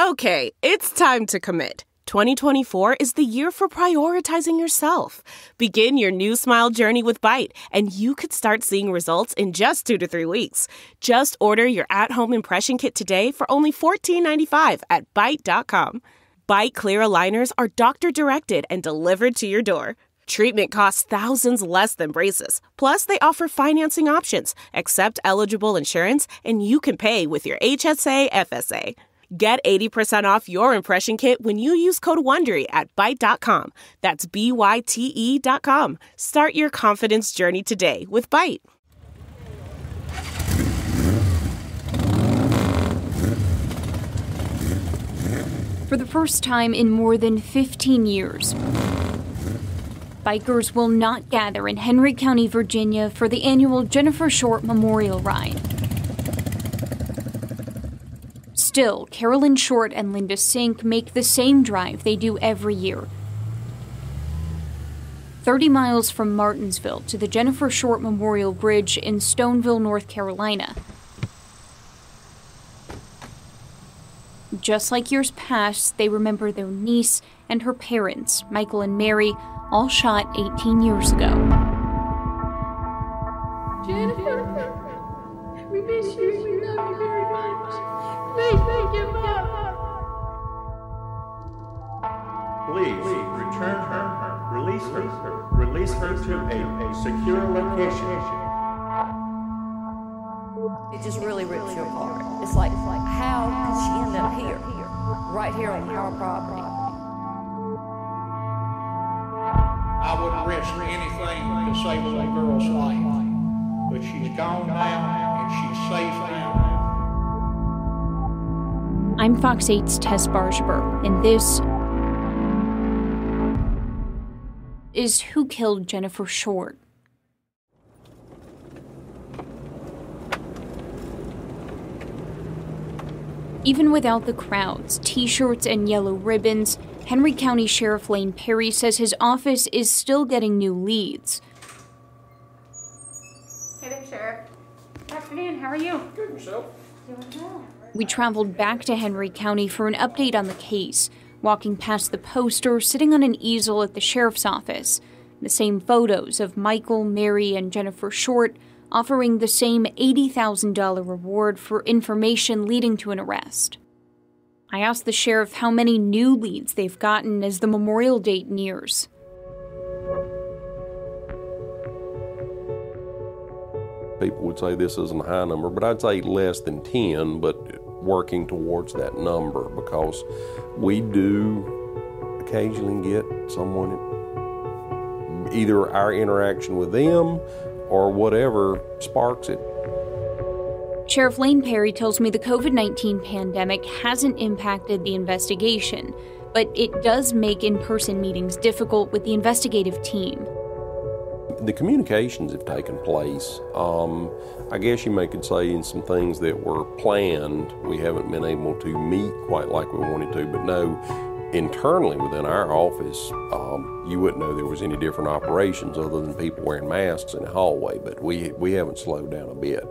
Okay, it's time to commit. 2024 is the year for prioritizing yourself. Begin your new smile journey with Byte, and you could start seeing results in just two to three weeks. Just order your at home impression kit today for only $14.95 at Byte.com. Byte Clear aligners are doctor directed and delivered to your door. Treatment costs thousands less than braces. Plus, they offer financing options, accept eligible insurance, and you can pay with your HSA FSA. Get 80% off your impression kit when you use code WONDERY at Byte.com. That's B-Y-T-E dot com. Start your confidence journey today with Byte. For the first time in more than 15 years, bikers will not gather in Henry County, Virginia for the annual Jennifer Short Memorial Ride. Still, Carolyn Short and Linda Sink make the same drive they do every year. 30 miles from Martinsville to the Jennifer Short Memorial Bridge in Stoneville, North Carolina. Just like years past, they remember their niece and her parents, Michael and Mary, all shot 18 years ago. Jennifer, we miss you. Release her, release her to a secure location. It just really rips you apart. It's like, like how could she end up here, right here on our property? I wouldn't risk anything to save a little girl's life. But she's gone now, and she's safe now. I'm Fox 8's Tess Bargebuhr, and this is Who Killed Jennifer Short. Even without the crowds, t shirts, and yellow ribbons, Henry County Sheriff Lane Perry says his office is still getting new leads. Hey there, Sheriff. Good afternoon. How are you? Good yourself. Doing well. We traveled back to Henry County for an update on the case, walking past the poster sitting on an easel at the sheriff's office. The same photos of Michael, Mary, and Jennifer Short offering the same $80,000 reward for information leading to an arrest. I asked the sheriff how many new leads they've gotten as the memorial date nears. People would say this isn't a high number, but I'd say less than 10, but working towards that number because we do occasionally get someone, either our interaction with them or whatever sparks it. Sheriff Lane Perry tells me the COVID 19 pandemic hasn't impacted the investigation, but it does make in person meetings difficult with the investigative team. The communications have taken place. Um, I guess you may could say in some things that were planned, we haven't been able to meet quite like we wanted to, but no, internally within our office, um, you wouldn't know there was any different operations other than people wearing masks in the hallway, but we, we haven't slowed down a bit.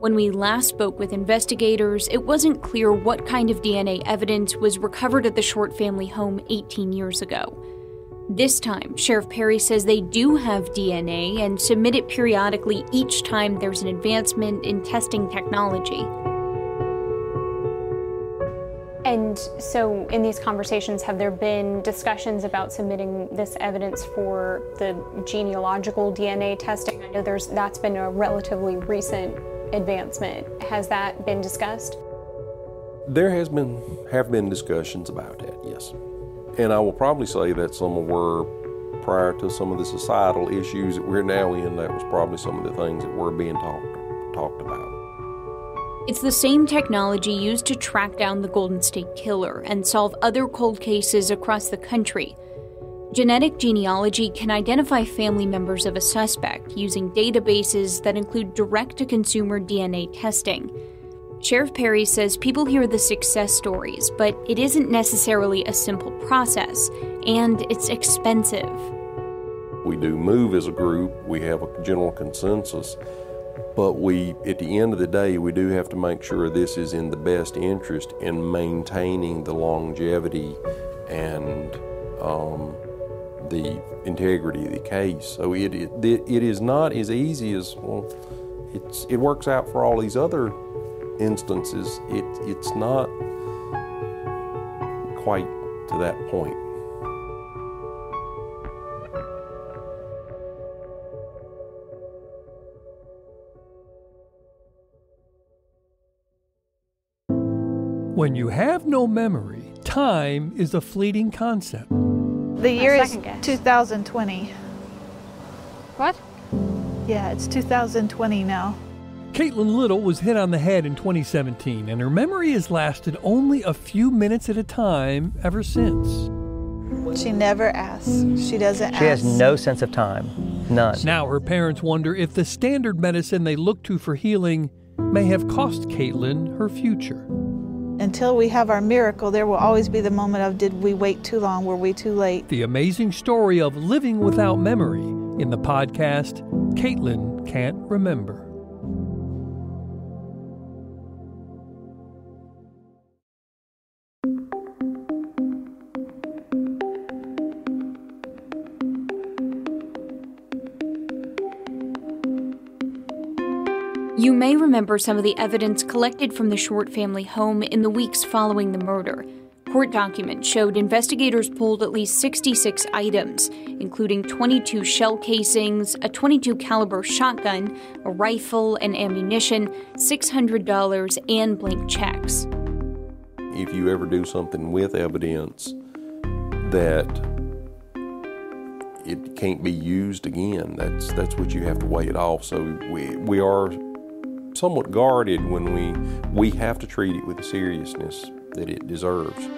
When we last spoke with investigators, it wasn't clear what kind of DNA evidence was recovered at the Short family home 18 years ago. This time, Sheriff Perry says they do have DNA and submit it periodically each time there's an advancement in testing technology. And so, in these conversations, have there been discussions about submitting this evidence for the genealogical DNA testing? I know there's that's been a relatively recent advancement. Has that been discussed? There has been have been discussions about that, yes. And I will probably say that some were prior to some of the societal issues that we're now in, that was probably some of the things that were being talked talked about. It's the same technology used to track down the Golden State Killer and solve other cold cases across the country. Genetic genealogy can identify family members of a suspect using databases that include direct to consumer DNA testing. Sheriff Perry says people hear the success stories, but it isn't necessarily a simple process, and it's expensive. We do move as a group, we have a general consensus, but we, at the end of the day, we do have to make sure this is in the best interest in maintaining the longevity and um, the integrity of the case. So it, it, it is not as easy as, well, it's, it works out for all these other instances. It, it's not quite to that point. When you have no memory, time is a fleeting concept. The year is 2020. What? Yeah, it's 2020 now. Caitlin Little was hit on the head in 2017, and her memory has lasted only a few minutes at a time ever since. She never asks. She doesn't She ask. has no sense of time. None. Now her parents wonder if the standard medicine they look to for healing may have cost Caitlin her future. Until we have our miracle, there will always be the moment of did we wait too long? Were we too late? The amazing story of living without memory in the podcast Caitlin Can't Remember. Remember some of the evidence collected from the Short family home in the weeks following the murder. Court documents showed investigators pulled at least 66 items, including 22 shell casings, a 22 caliber shotgun, a rifle and ammunition, $600 and blank checks. If you ever do something with evidence that it can't be used again, that's that's what you have to weigh it off. So we we are somewhat guarded when we we have to treat it with the seriousness that it deserves.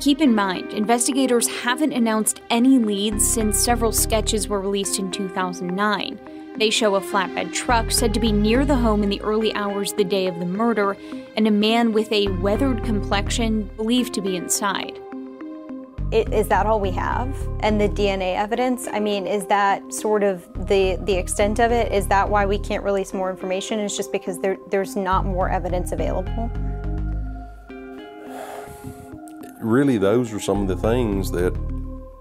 Keep in mind, investigators haven't announced any leads since several sketches were released in 2009. They show a flatbed truck said to be near the home in the early hours the day of the murder, and a man with a weathered complexion believed to be inside. It, is that all we have? And the DNA evidence? I mean, is that sort of the the extent of it? Is that why we can't release more information? It's just because there there's not more evidence available. Really, those are some of the things that,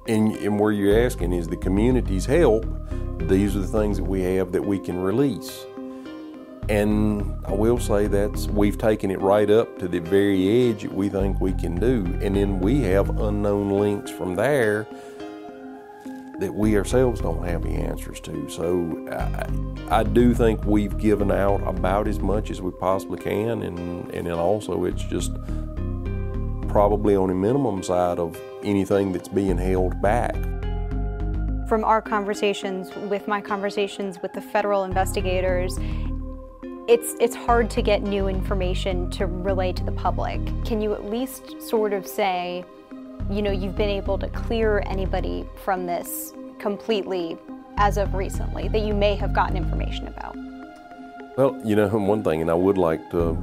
and, and where you're asking is the community's help. These are the things that we have that we can release. And I will say that's we've taken it right up to the very edge that we think we can do, and then we have unknown links from there that we ourselves don't have the answers to. So I, I do think we've given out about as much as we possibly can, and and then also it's just probably on the minimum side of anything that's being held back. From our conversations, with my conversations with the federal investigators, it's it's hard to get new information to relay to the public. Can you at least sort of say, you know, you've been able to clear anybody from this completely as of recently that you may have gotten information about? Well, you know, one thing, and I would like to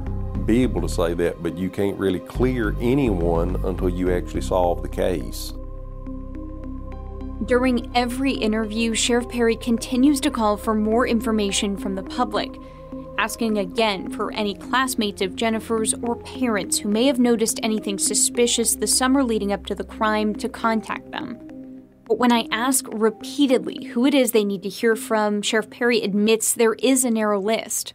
be able to say that, but you can't really clear anyone until you actually solve the case. During every interview, Sheriff Perry continues to call for more information from the public, asking again for any classmates of Jennifer's or parents who may have noticed anything suspicious the summer leading up to the crime to contact them. But when I ask repeatedly who it is they need to hear from, Sheriff Perry admits there is a narrow list.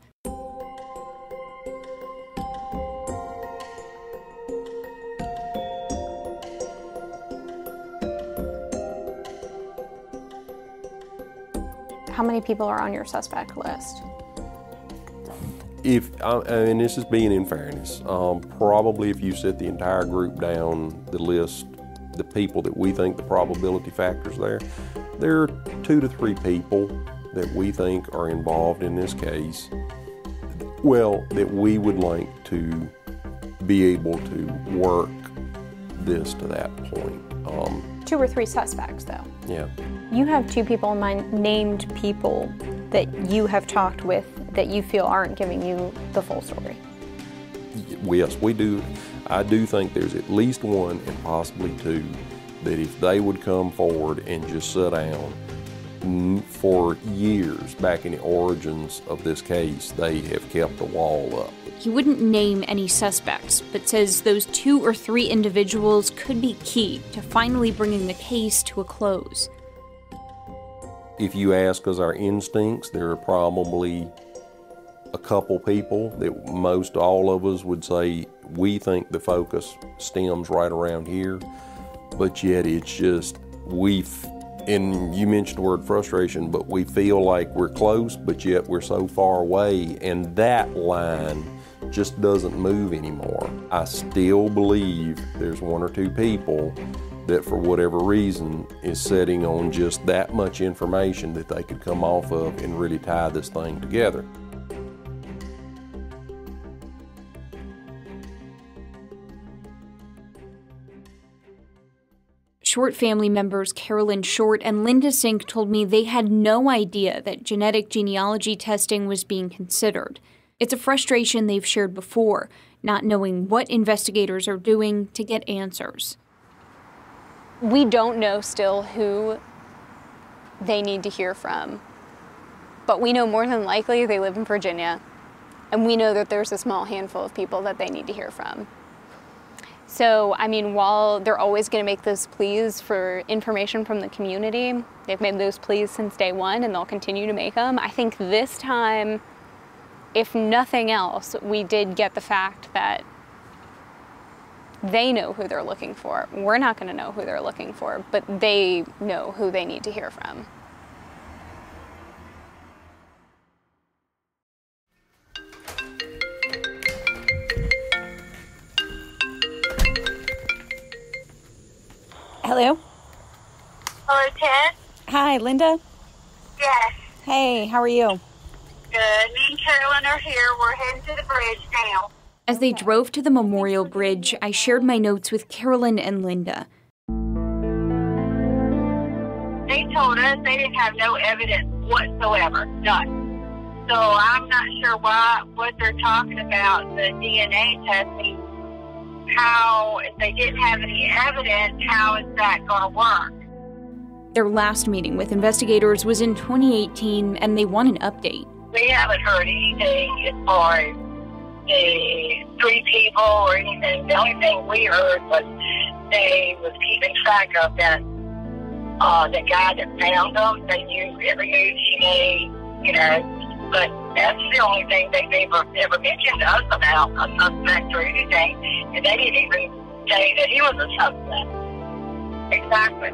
How many people are on your suspect list? If uh, and this is being in fairness, um, probably if you set the entire group down the list, the people that we think the probability factors there, there are two to three people that we think are involved in this case. Well, that we would like to be able to work this to that point. Um, Two or three suspects, though. yeah. You have two people in mind, named people that you have talked with that you feel aren't giving you the full story. Yes, we do. I do think there's at least one and possibly two that if they would come forward and just sit down, for years, back in the origins of this case, they have kept the wall up. He wouldn't name any suspects, but says those two or three individuals could be key to finally bringing the case to a close. If you ask us our instincts, there are probably a couple people that most all of us would say we think the focus stems right around here, but yet it's just we've and you mentioned the word frustration, but we feel like we're close, but yet we're so far away, and that line just doesn't move anymore. I still believe there's one or two people that, for whatever reason, is setting on just that much information that they could come off of and really tie this thing together. Short family members Carolyn Short and Linda Sink told me they had no idea that genetic genealogy testing was being considered. It's a frustration they've shared before, not knowing what investigators are doing to get answers. We don't know still who they need to hear from, but we know more than likely they live in Virginia, and we know that there's a small handful of people that they need to hear from. So, I mean, while they're always going to make those pleas for information from the community, they've made those pleas since day one and they'll continue to make them. I think this time, if nothing else, we did get the fact that they know who they're looking for. We're not going to know who they're looking for, but they know who they need to hear from. Hello. Hello, Ted. Hi, Linda. Yes. Hey, how are you? Good. Me and Carolyn are here. We're heading to the bridge now. As they drove to the Memorial Bridge, I shared my notes with Carolyn and Linda. They told us they didn't have no evidence whatsoever. None. So I'm not sure why what they're talking about the DNA testing. How if they didn't have any evidence, how is that going to work? Their last meeting with investigators was in 2018, and they want an update. We haven't heard anything as far as the three people or anything. The only thing we heard was they was keeping track of that uh, the guy that found them. They knew every he made, you know. But that's the only thing they've ever ever mentioned to us about a suspect or anything. And they didn't even say that he was a suspect. Exactly.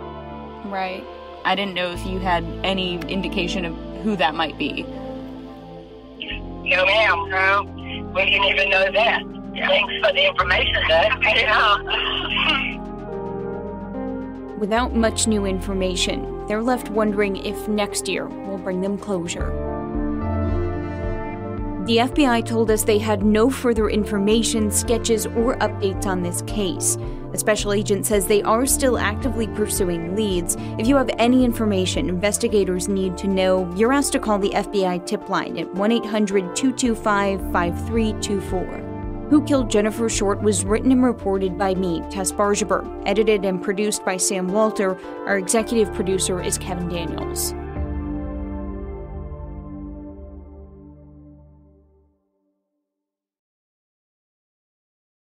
Right. I didn't know if you had any indication of who that might be. No, ma'am. No, we didn't even know that. Thanks for the information, though. Yeah. Without much new information, they're left wondering if next year will bring them closure. The FBI told us they had no further information, sketches, or updates on this case. A special agent says they are still actively pursuing leads. If you have any information investigators need to know, you're asked to call the FBI tip line at 1 800 225 5324. Who Killed Jennifer Short was written and reported by me, Tess Bargebuhr, edited and produced by Sam Walter. Our executive producer is Kevin Daniels.